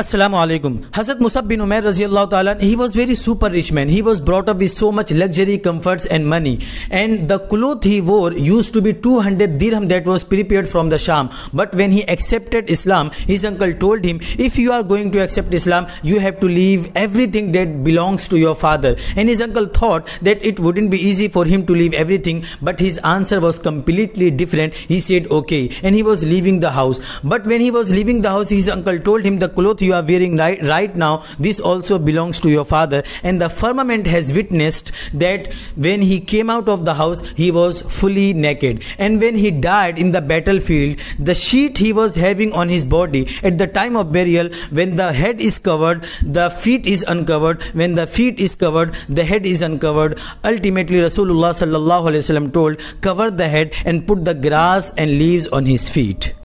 Assalamu. Hazrat Musab bin Umair radiallahu ta'ala, he was very super rich man. He was brought up with so much luxury, comforts and money. And the cloth he wore used to be 200 dirham that was prepared from the Sham. But when he accepted Islam, his uncle told him, if you are going to accept Islam, you have to leave everything that belongs to your father. And his uncle thought that it wouldn't be easy for him to leave everything. But his answer was completely different. He said, okay. And he was leaving the house. But when he was leaving the house, his uncle told him the cloth you are wearing right, right now, this also belongs to your father. And the firmament has witnessed that when he came out of the house, he was fully naked. And when he died in the battlefield, the sheet he was having on his body at the time of burial, when the head is covered, the feet is uncovered. When the feet is covered, the head is uncovered. Ultimately, Rasulullah told, cover the head and put the grass and leaves on his feet.